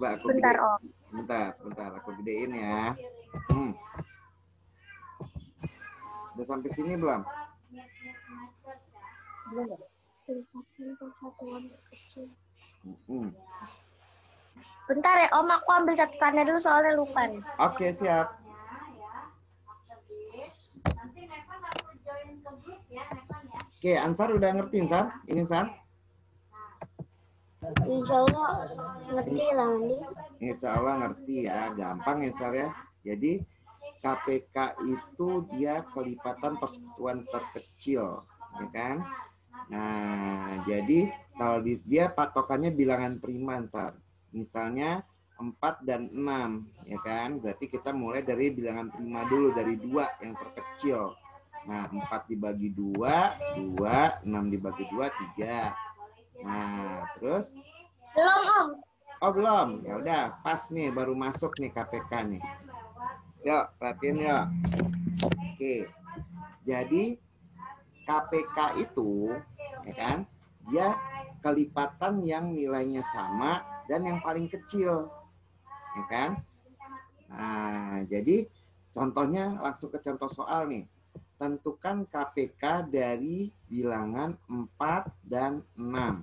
Coba aku Bentar, gedein. Om. Sebentar, sebentar. Aku gedein ya. Hmm. Udah sampai sini belum? Belum. Hmm. Bentar ya, Om. Aku ambil catatannya dulu soalnya lupa nih. Oke, siap. Oke, Ansar udah ngerti, Ansar? Ini, Ansar? Insya Allah ngerti lah, Mandi. Insya Allah ngerti ya, gampang ya, Ansar ya. Jadi, KPK itu dia kelipatan persekutuan terkecil, ya kan? Nah, jadi kalau di- dia patokannya bilangan prima, Ansar. Misalnya 4 dan 6, ya kan? Berarti kita mulai dari bilangan prima dulu, dari dua yang terkecil. Nah, 4 dibagi 2, 2, 6 dibagi 2, 3. Nah, terus Belum, Om. Oh belum, ya udah pas nih baru masuk nih KPK nih. Yuk perhatiin yuk. Oke, jadi KPK itu, ya kan, dia kelipatan yang nilainya sama dan yang paling kecil, ya kan. Nah, jadi contohnya langsung ke contoh soal nih. Tentukan KPK dari bilangan 4 dan 6.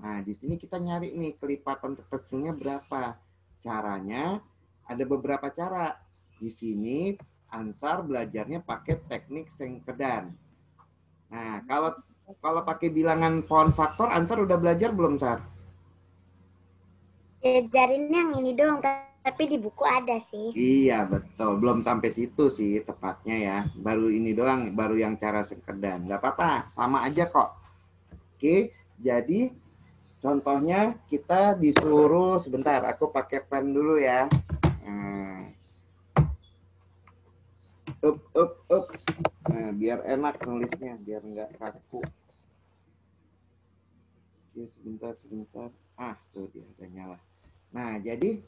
Nah, di sini kita nyari nih kelipatan terkecilnya berapa. Caranya ada beberapa cara. Di sini Ansar belajarnya pakai teknik sengkedan. Nah, kalau kalau pakai bilangan pohon faktor, Ansar udah belajar belum, Sar? Diajarin yang ini dong, tapi di buku ada sih. Iya, betul. Belum sampai situ sih tepatnya ya. Baru ini doang, baru yang cara sengkedan. Nggak apa-apa, sama aja kok. Oke, jadi contohnya kita disuruh sebentar, aku pakai pen dulu ya. Nah. Up, up, up. Nah, biar enak nulisnya, biar nggak kaku. Oke, sebentar, sebentar. Ah, tuh dia udah nyala. Nah, jadi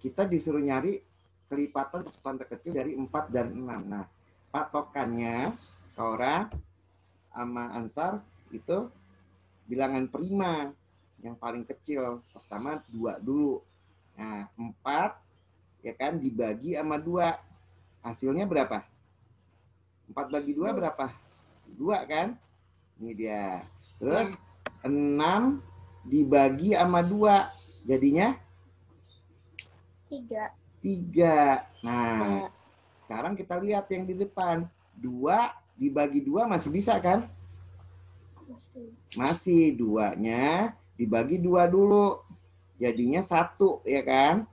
kita disuruh nyari kelipatan persatuan terkecil dari 4 dan 6. Nah, patokannya Kaura sama Ansar itu bilangan prima yang paling kecil. Pertama dua dulu. Nah, 4 ya kan dibagi sama dua. Hasilnya berapa? 4 bagi 2 berapa? 2 kan? Ini dia. Terus 6 dibagi sama 2. Jadinya Tiga. tiga. Nah, sekarang kita lihat yang di depan. Dua dibagi dua masih bisa kan? Masih. Masih duanya dibagi dua dulu. Jadinya satu, ya kan?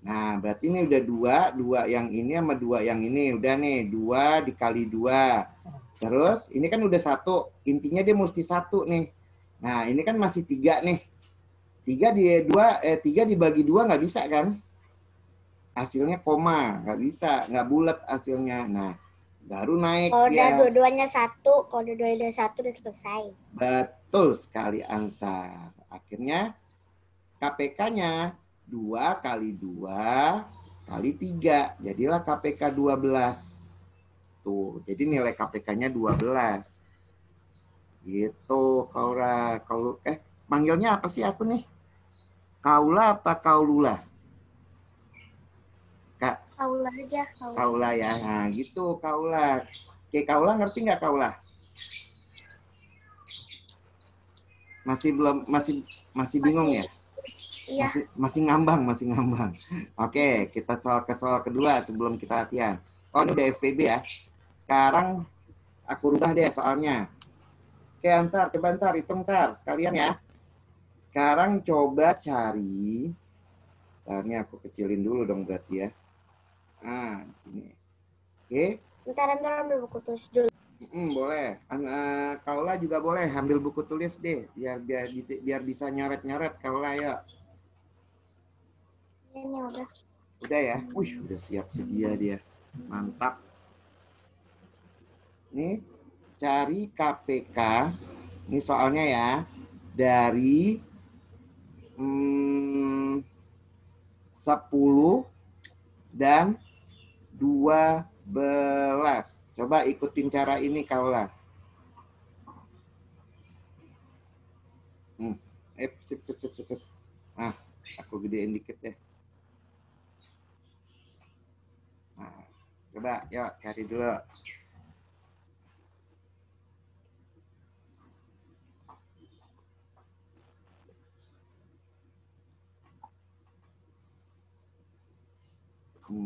Nah, berarti ini udah dua, dua yang ini sama dua yang ini. Udah nih, dua dikali dua. Terus, ini kan udah satu. Intinya dia mesti satu nih. Nah, ini kan masih tiga nih. Tiga di dua, eh, tiga dibagi dua nggak bisa kan? Hasilnya koma, nggak bisa, nggak bulat hasilnya. Nah, baru naik Kalau udah dia. dua-duanya satu, kalau dua-duanya satu udah selesai. Betul sekali Ansar. Akhirnya KPK-nya 2 kali 2 kali 3. Jadilah KPK 12. Tuh, jadi nilai KPK-nya 12. Gitu, Kaura. Kalau eh manggilnya apa sih aku nih? Kaula apa Kaulula? Kaula aja, kaula. Kaula ya. Nah, gitu Kaula. Oke, Kaula ngerti nggak Kaula? Masih belum masih masih bingung ya? Iya. Masih, masih ngambang, masih ngambang. Oke, kita soal ke soal kedua sebelum kita latihan. Oh, ini udah FPB ya. Sekarang aku rubah deh soalnya. Oke, Ansar, coba Ansar, hitung Ansar, sekalian ya. Sekarang coba cari. Nah, ini aku kecilin dulu dong berarti ya. Nah, di sini. Oke, Bentar, bentar ambil buku tulis dulu. Mm, boleh. An- eh, Kaula juga boleh ambil buku tulis deh, biar biar bisa biar bisa nyoret-nyoret Kaula ya. Ini udah. Udah ya? Wih, udah siap sedia dia. Mantap. Nih, cari KPK. Ini soalnya ya. Dari hmm, 10 dan 12. Coba ikutin cara ini Kaula. Mm-mm. Eh, sip, sip, sip, sip. Nah, aku gedein dikit deh. Nah, coba, yuk cari dulu.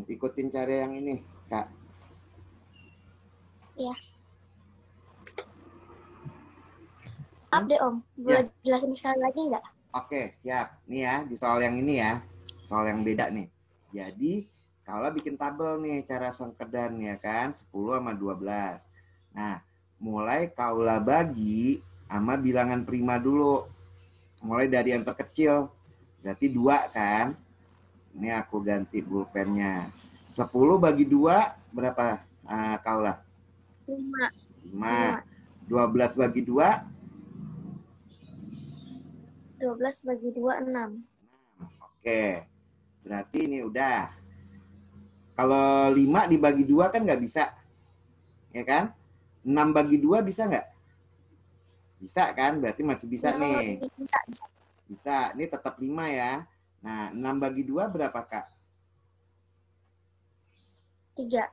Ikutin cara yang ini, Kak. Up deh Om. Boleh Ya. jelasin sekali lagi nggak? Oke, siap. Nih ya, di soal yang ini ya. Soal yang beda nih. Jadi, kalau bikin tabel nih cara sengkedan ya kan, 10 sama 12. Nah, mulai kaula bagi sama bilangan prima dulu. Mulai dari yang terkecil. Berarti dua kan? Ini aku ganti pulpennya. 10 bagi 2 berapa ah, kaula? Lima. 5. 12 bagi 2 12 bagi 2, 6. Oke, berarti ini udah. Kalau 5 dibagi dua kan nggak bisa. Ya kan? 6 bagi 2 bisa nggak? Bisa kan? Berarti masih bisa nih. Bisa, bisa. Bisa. Ini tetap 5 ya. Nah, 6 bagi 2 berapa, Kak? 3.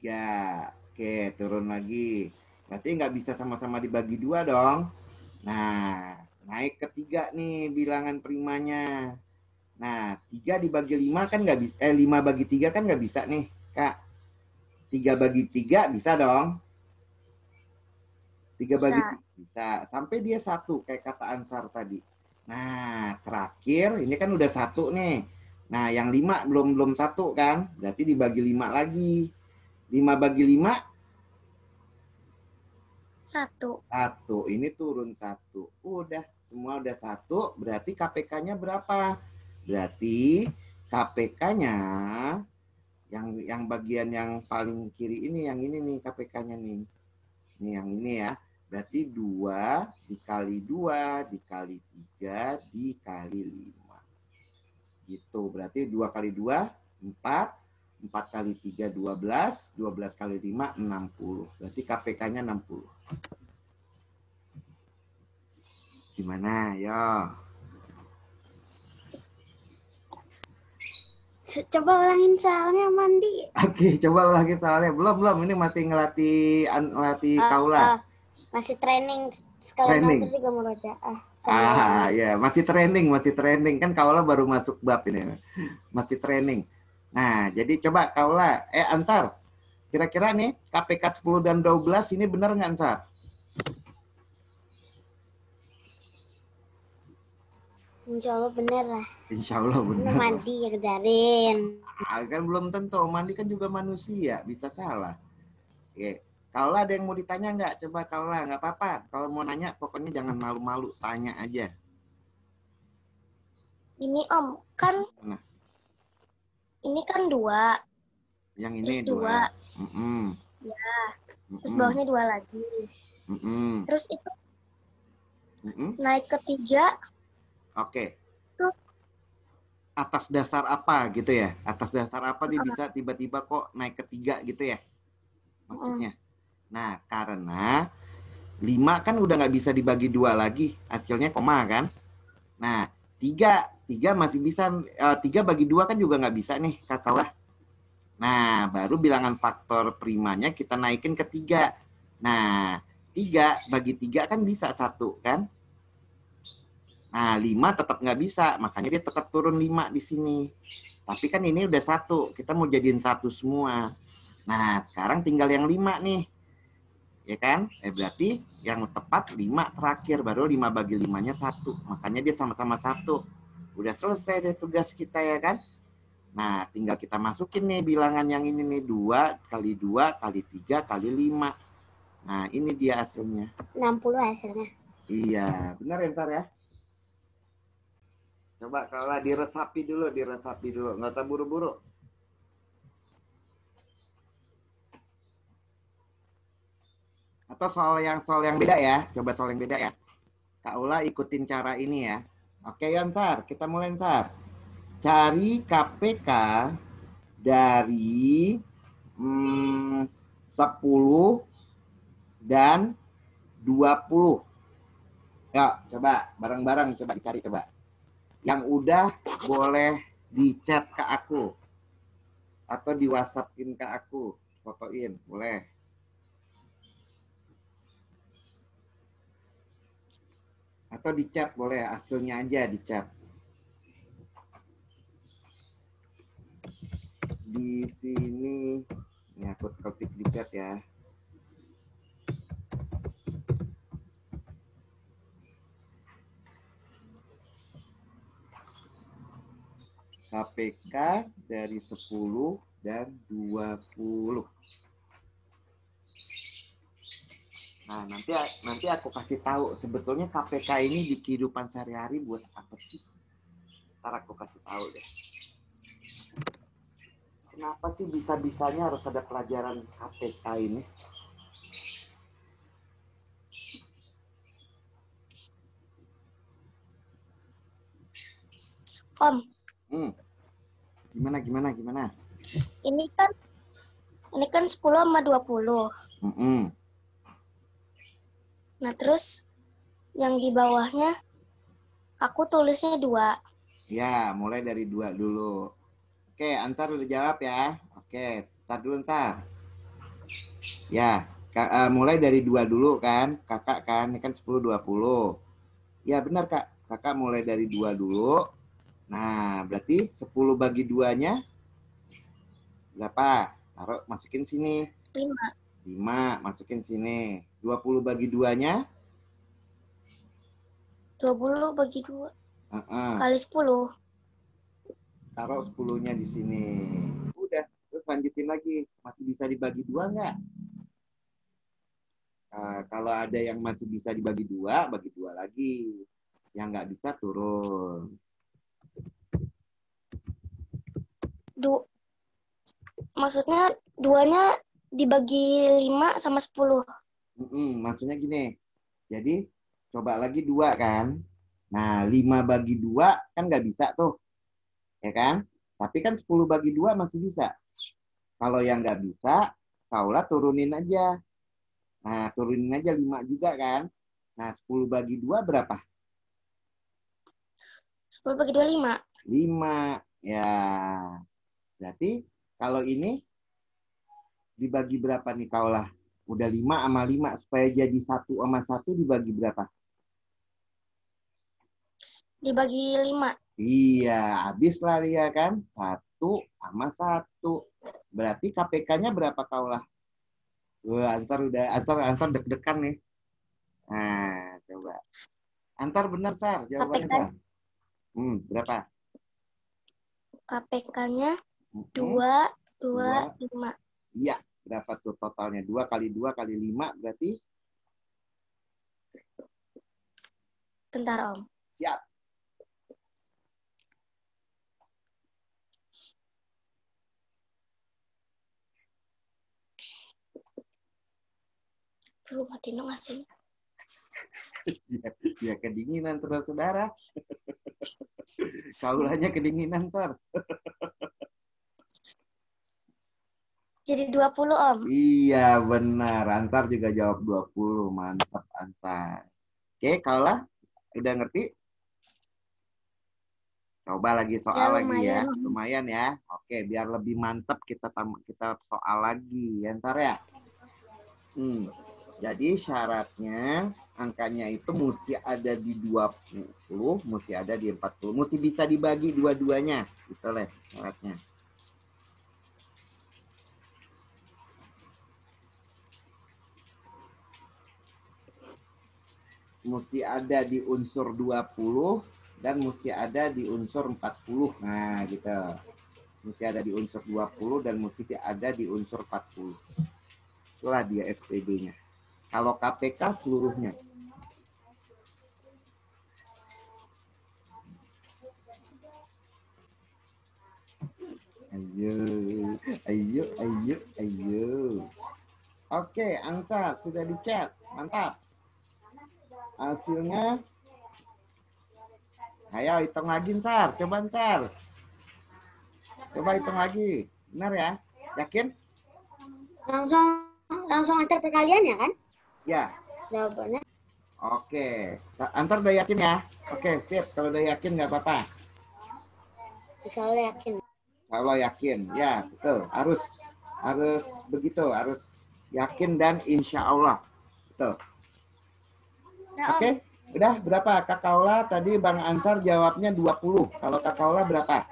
3. Oke, turun lagi. Berarti nggak bisa sama-sama dibagi dua dong. Nah, naik ke tiga nih bilangan primanya. Nah, tiga dibagi lima kan nggak bisa, eh lima bagi tiga kan nggak bisa nih, kak. Tiga bagi tiga bisa dong. Tiga Bisa. bagi ti- bisa. Sampai dia satu kayak kata Ansar tadi. Nah, terakhir ini kan udah satu nih. Nah, yang lima belum belum satu kan? Berarti dibagi lima lagi. Lima bagi lima 1. satu ini turun satu udah semua udah satu berarti KPK-nya berapa berarti KPK-nya yang yang bagian yang paling kiri ini yang ini nih KPK-nya nih ini yang ini ya berarti dua dikali dua dikali tiga dikali lima gitu berarti dua kali dua empat empat kali tiga dua belas dua belas kali lima enam puluh berarti KPK-nya enam puluh Gimana? Yo. Coba ulangin soalnya mandi. Oke, coba ulangi soalnya. Belum, belum. Ini masih ngelatih ngelatih kaula. Ah, masih training. Sekalian Training. juga mau baca. Ah, Ah, ya, masih training, masih training. Kan kaula baru masuk bab ini. Masih training. Nah, jadi coba kaula, eh Ansar. Kira-kira nih KPK 10 dan 12 ini benar nggak Ansar? Insya Allah bener lah. Insya Allah benar. mandi ya kejarin. Ah, kan belum tentu. Mandi kan juga manusia, bisa salah. Oke. Kaula ada yang mau ditanya nggak? Coba Kaula, nggak apa-apa. Kalau mau nanya, pokoknya jangan malu-malu, tanya aja. Ini Om, kan Nah. ini kan dua, Yang ini terus dua. dua, Mm-mm. Ya. terus Mm-mm. bawahnya dua lagi. Mm-mm. Terus itu Mm-mm. naik ke tiga, Oke. Tuh. Atas dasar apa gitu ya? Atas dasar apa dia bisa tiba-tiba kok naik ke tiga gitu ya? Maksudnya. Nah, karena lima kan udah nggak bisa dibagi dua lagi, hasilnya koma kan? Nah, tiga, tiga masih bisa, eh, tiga bagi dua kan juga nggak bisa nih, kata lah. Nah, baru bilangan faktor primanya kita naikin ke tiga. Nah, tiga bagi tiga kan bisa satu kan? Nah, lima tetap nggak bisa, makanya dia tetap turun lima di sini. Tapi kan ini udah satu, kita mau jadiin satu semua. Nah, sekarang tinggal yang lima nih. Ya kan? Eh, berarti yang tepat lima terakhir, baru lima bagi limanya satu. Makanya dia sama-sama satu. Udah selesai deh tugas kita ya kan? Nah, tinggal kita masukin nih bilangan yang ini nih. Dua kali dua kali tiga kali lima. Nah, ini dia hasilnya. 60 hasilnya. Iya, benar ya ntar ya. Coba kalau diresapi dulu, diresapi dulu, nggak usah buru-buru. Atau soal yang soal yang beda ya, coba soal yang beda ya. Kak Ula ikutin cara ini ya. Oke Yansar, kita mulai Yansar. Cari KPK dari hmm, 10 dan 20. Ya, coba bareng-bareng coba dicari coba. Yang udah boleh di chat ke aku atau di WhatsAppin ke aku, fotoin, boleh. Atau di chat boleh, hasilnya aja di chat. Di sini, ini aku ketik di chat ya. KPK dari 10 dan 20. Nah, nanti nanti aku kasih tahu sebetulnya KPK ini di kehidupan sehari-hari buat apa sih? Ntar aku kasih tahu deh. Kenapa sih bisa-bisanya harus ada pelajaran KPK ini? Om, Hmm. Gimana gimana gimana? ini kan ini kan 10 sama 20. Mm-mm. Nah, terus yang di bawahnya aku tulisnya dua. Ya, mulai dari dua dulu. Oke, Ansar udah jawab ya. Oke, tar dulu Ansar. Ya, Kak, eh, mulai dari dua dulu kan. Kakak kan, ini kan 10, 20. Ya benar Kak, kakak mulai dari dua dulu. Nah, berarti 10 bagi duanya berapa? Taruh, masukin sini. 5. 5, masukin sini. 20 bagi duanya, 20 bagi 2 Heeh. kali 10. taruh 10-nya di sini. Udah, terus lanjutin lagi. Masih bisa dibagi dua nggak? Nah, kalau ada yang masih bisa dibagi dua, bagi dua lagi. Yang nggak bisa turun. Du Maksudnya duanya dibagi 5 sama 10. Mm-mm, maksudnya gini. Jadi coba lagi dua kan. Nah, lima bagi dua kan nggak bisa tuh. Ya kan? Tapi kan 10 bagi dua masih bisa. Kalau yang nggak bisa, kaulah turunin aja. Nah, turunin aja lima juga kan. Nah, 10 bagi dua berapa? 10 bagi 2 5. 5. Ya. Berarti kalau ini dibagi berapa nih kaulah? Udah 5 sama 5 supaya jadi satu sama satu dibagi berapa? Dibagi 5. Iya, habis lah dia kan. Satu sama satu. Berarti KPK-nya berapa kaulah? Wah, antar udah, antar, antar deg-degan nih. Nah, coba. Antar benar, Sar. Jawabannya, KPK? Sar. Hmm, berapa? KPK-nya 2 Dua. 2 5. Iya, berapa tuh totalnya? Dua kali dua kali lima berarti Bentar, Om. siap. Belum mati dong asing. Ya, ya kedinginan terus saudara. Kaulanya kedinginan, Sar. Jadi 20, Om. Iya benar, Ansar juga jawab 20. Mantap Ansar. Oke, kaulah udah ngerti? Coba lagi soal Ya, lagi ya. lumayan. Ya. Oke, biar lebih mantap kita kita soal lagi ya, Ansar ya. Hmm. Jadi syaratnya angkanya itu mesti ada di 20, mesti ada di 40, mesti bisa dibagi dua-duanya. Gitu lah syaratnya. Mesti ada di unsur 20 dan mesti ada di unsur 40. Nah, gitu. Mesti ada di unsur 20 dan mesti ada di unsur 40. Itulah dia FTB-nya. Kalau KPK seluruhnya. Ayo, ayo, ayo, ayo. Oke, Angsa sudah dicat. Mantap hasilnya ayo hitung lagi ntar coba ntar coba hitung lagi benar ya yakin langsung langsung antar perkalian ya kan ya jawabannya Oke, antar udah yakin ya? Oke, sip. Kalau udah yakin nggak apa-apa. Allah yakin. Kalau yakin, ya betul. Harus harus begitu, harus yakin dan insya Allah. Betul. Nah, Om, Oke, udah berapa? Kak Kaula tadi Bang Ansar jawabnya 20. Kalau Kak Kaula berapa?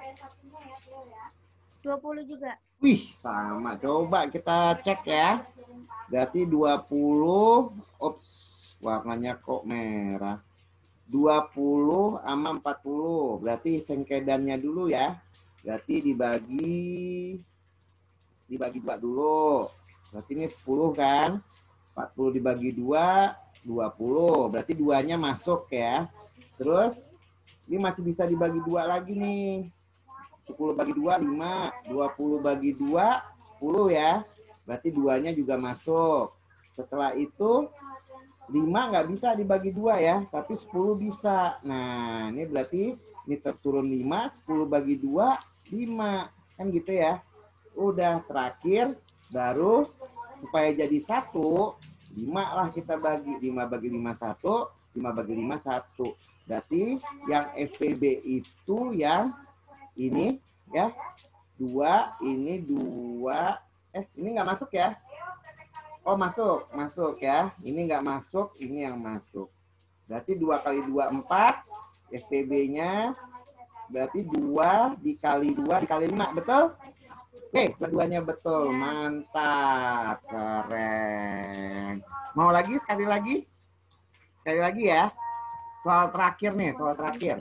20 juga. Wih, sama. Coba kita cek ya. Berarti 20. Ups, warnanya kok merah. 20 sama 40. Berarti sengkedannya dulu ya. Berarti dibagi dibagi dua dulu. Berarti ini 10 kan. 40 dibagi 2, 20. Berarti duanya masuk ya. Terus ini masih bisa dibagi dua lagi nih. 10 bagi 2, 5. 20 bagi 2, 10 ya. Berarti duanya juga masuk. Setelah itu 5 nggak bisa dibagi dua ya, tapi 10 bisa. Nah, ini berarti ini terturun 5, 10 bagi 2, 5. Kan gitu ya. Udah terakhir, baru supaya jadi satu, 5 lah kita bagi. 5 bagi 5, 1. 5 bagi 5, 1. Berarti yang FPB itu yang ini ya. Dua, ini dua. Eh, ini nggak masuk ya? Oh masuk, masuk ya. Ini nggak masuk, ini yang masuk. Berarti dua kali dua empat, FPB-nya berarti dua dikali dua dikali lima, betul? Oke, keduanya betul, mantap, keren. Mau lagi sekali lagi? Sekali lagi ya. Soal terakhir nih, soal terakhir.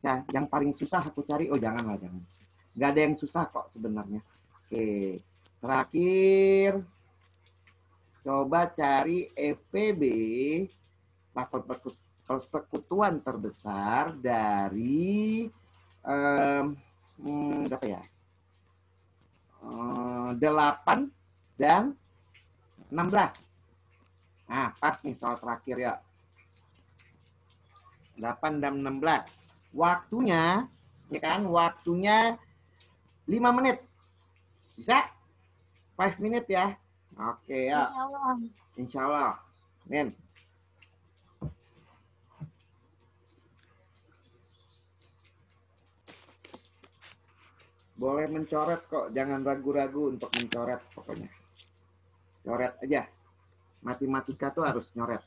Ya, yang paling susah aku cari, oh janganlah jangan. Nggak ada yang susah kok sebenarnya. Oke, terakhir coba cari FPB faktor persekutuan terbesar dari em, hmm, berapa ya? Eh, 8 dan 16. Nah, pas nih soal terakhir ya. 8 dan 16. Waktunya, ya kan? Waktunya 5 menit. Bisa? 5 menit ya. Oke ya. Insya Allah. Insya Allah. Amin. Boleh mencoret kok, jangan ragu-ragu untuk mencoret pokoknya. Coret aja. Matematika tuh harus nyoret.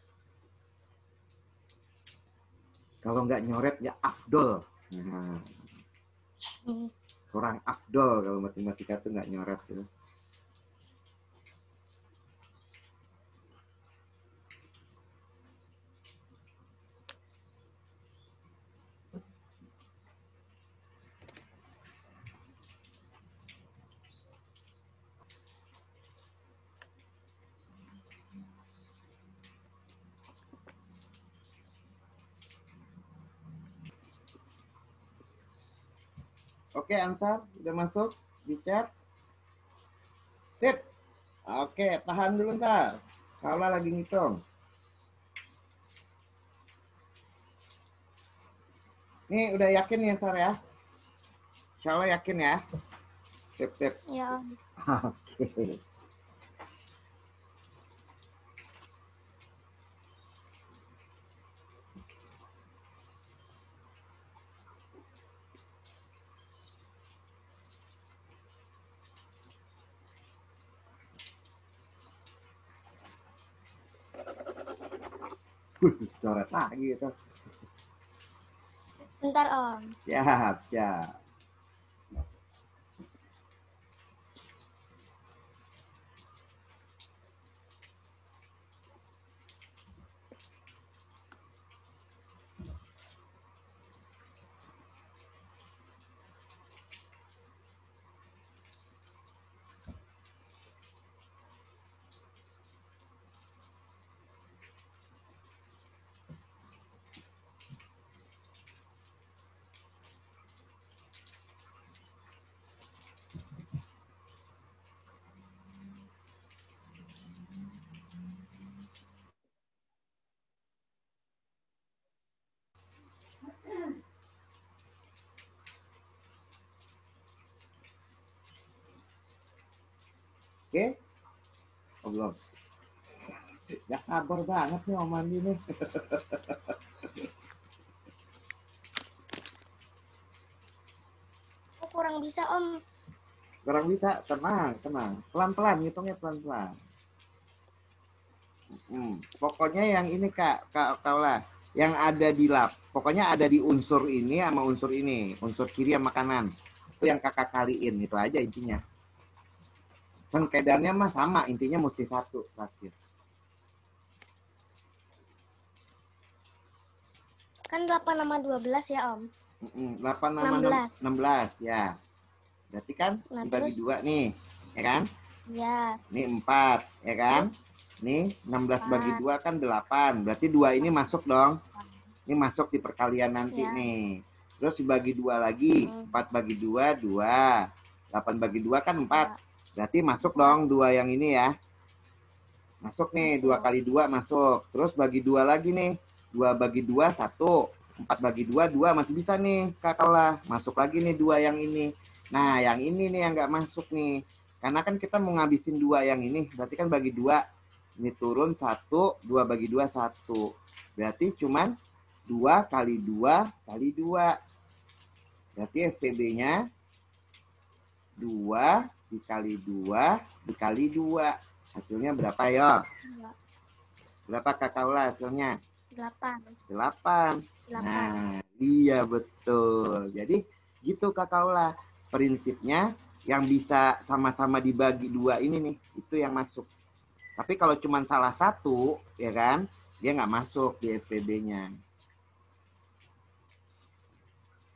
Kalau nggak nyoret ya afdol. Nah, Hmm. kurang afdol kalau matematika tuh nggak nyoret tuh. Oke, Ansar, udah masuk di chat. Sip. Oke, tahan dulu, Ansar. Kalau lagi ngitung. Nih, udah yakin nih, Ansar ya? Insya Allah yakin ya? Sip, sip. Ya. Oke. Wih, coret lagi itu. Bentar, Om. Siap, siap. Oke? Oh, belum. Gak sabar banget nih Om Andi nih. Aku kurang bisa om. Kurang bisa, tenang, tenang. Pelan-pelan, hitungnya pelan-pelan. Hmm. Pokoknya yang ini kak, kak Kaula, yang ada di lab. Pokoknya ada di unsur ini sama unsur ini, unsur kiri sama kanan. Itu yang kakak kaliin, itu aja intinya. Sengkedannya mah sama, intinya mesti satu terakhir. Kan 8 sama 12 ya om. Mm-mm, 8 sama 16. 16 ya. Berarti kan Nah, dibagi terus? dua nih, ya kan? Ya. Ini 4, ya kan? Terus Nih 16 bagi Empat. 2 kan 8. Berarti dua ini masuk dong. Ini masuk di perkalian nanti Ya. nih. Terus dibagi dua lagi. Hmm. 4 bagi 2, 2. 8 bagi 2 kan 4. Berarti masuk dong dua yang ini ya. Masuk nih, Masuk. dua kali dua masuk. Terus bagi dua lagi nih. Dua bagi dua, satu. Empat bagi dua, dua. Masih bisa nih, kakak lah. Masuk lagi nih dua yang ini. Nah, yang ini nih yang nggak masuk nih. Karena kan kita mau ngabisin dua yang ini. Berarti kan bagi dua. Ini turun satu, dua bagi dua, satu. Berarti cuman dua kali dua kali dua. Berarti FPB-nya dua dikali dua dikali dua. Hasilnya berapa ya? Dua. Berapa kakak hasilnya? 8. Delapan. 8. Nah, iya betul. Jadi gitu kakak Ula. Prinsipnya yang bisa sama-sama dibagi dua ini nih, itu yang masuk. Tapi kalau cuma salah satu, ya kan, dia nggak masuk di FPB-nya.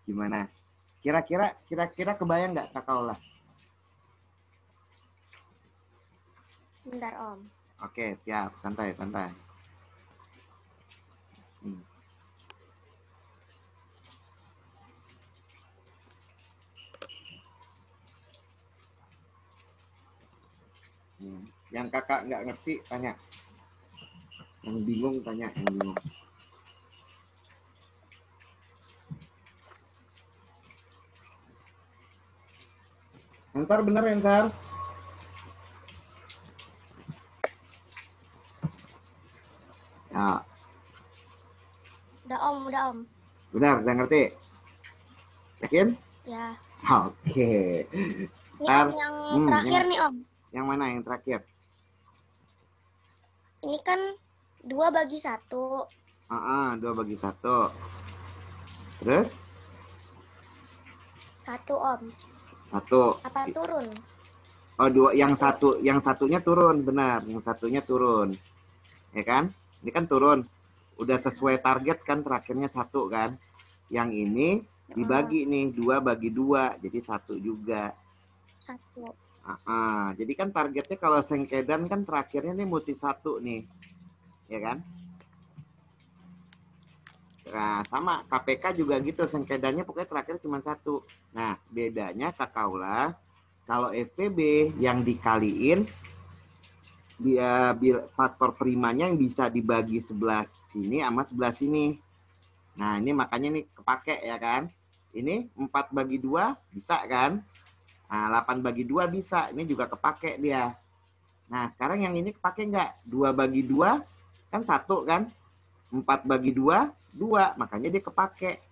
Gimana? Kira-kira, kira-kira kebayang nggak kakak Bentar om. Oke, siap. Santai, santai. Hmm. Hmm. Yang kakak nggak ngerti, tanya. Yang bingung, tanya. Yang bingung. Ensar bener? Ya, Udah om, udah om. benar, udah ngerti? Yakin? Ya. Oke. Ini Ntar. om yang Hmm, terakhir yang- nih om. Yang mana yang terakhir? Ini kan dua bagi satu. Ah, ah, dua bagi satu. Terus Satu om. satu. Apa turun? Oh dua, yang satu, yang satunya turun, benar. Yang satunya turun, ya kan? Ini kan turun. Udah sesuai target kan terakhirnya satu kan? Yang ini dibagi nih dua bagi dua, jadi satu juga. Satu. Ah, ah. jadi kan targetnya kalau sengkedan kan terakhirnya nih multi satu nih, ya kan? Nah, sama KPK juga gitu, sengkedannya pokoknya terakhir cuma satu. Nah, bedanya kakaula kalau FPB yang dikaliin dia faktor primanya yang bisa dibagi sebelah sini sama sebelah sini. Nah, ini makanya nih kepake ya kan? Ini 4 bagi 2 bisa kan? Nah, 8 bagi 2 bisa. Ini juga kepake dia. Nah, sekarang yang ini kepake nggak? 2 bagi 2 kan satu kan? 4 bagi 2, 2. Makanya dia kepake.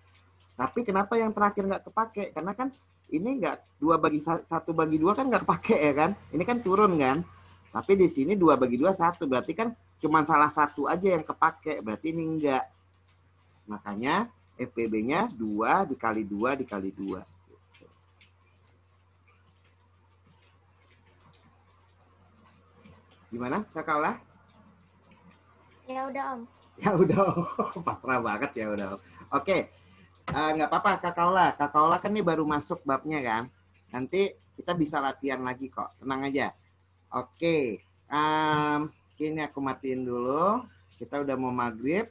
Tapi kenapa yang terakhir nggak kepake? Karena kan ini nggak dua bagi sa- satu bagi dua kan nggak kepake ya kan? Ini kan turun kan? Tapi di sini dua bagi dua satu. Berarti kan cuma salah satu aja yang kepake. Berarti ini enggak. Makanya FPB-nya 2 dikali 2 dikali 2. Gimana kakak Olah? Ya udah om. Ya udah, pasrah banget ya udah. Oke, Eh, nggak apa-apa kakak Olah. Kakak Olah kan ini baru masuk babnya kan. Nanti kita bisa latihan lagi kok, tenang aja. Oke, em, ini aku matiin dulu. Kita udah mau maghrib.